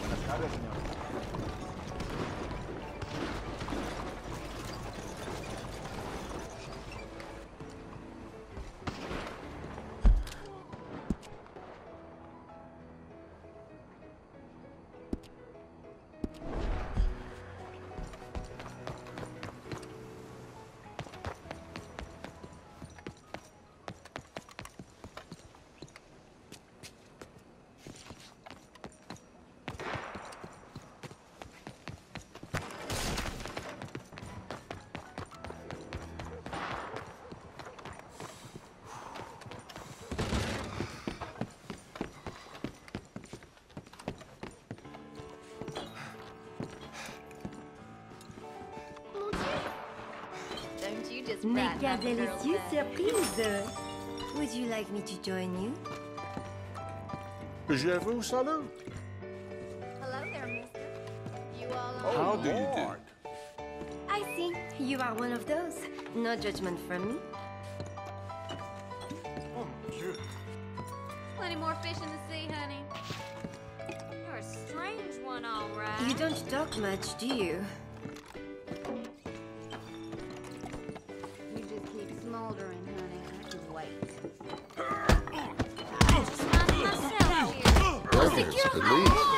Buenas tardes, señor. You just Méga frightened up the girls délicieuse surprise. Would you like me to join you? Je vous salue. Hello there, mister. You all Oh, on How do you do? I see. You are one of those. No judgment from me. Oh. Plenty more fish in the sea, honey. You're a strange one, all right. You don't talk much, do you? You wait.